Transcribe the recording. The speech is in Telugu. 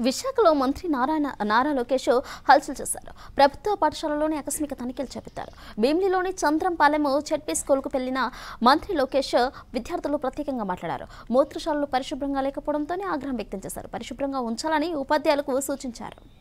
విశాఖలో మంత్రి నారాయణ నారా లోకేష్ హల్చల్ చేశారు. ప్రభుత్వ పాఠశాలలోని ఆకస్మిక తనిఖీలు చేపట్టారు. భీమిలిలోని చంద్రంపాలెం చెట్పీ స్కూల్కు వెళ్ళిన మంత్రి లోకేష్ విద్యార్థులు ప్రత్యేకంగా మాట్లాడారు. మూత్రశాలలు పరిశుభ్రంగా లేకపోవడంతోనే ఆగ్రహం వ్యక్తం చేశారు. పరిశుభ్రంగా ఉంచాలని ఉపాధ్యాయులకు సూచించారు.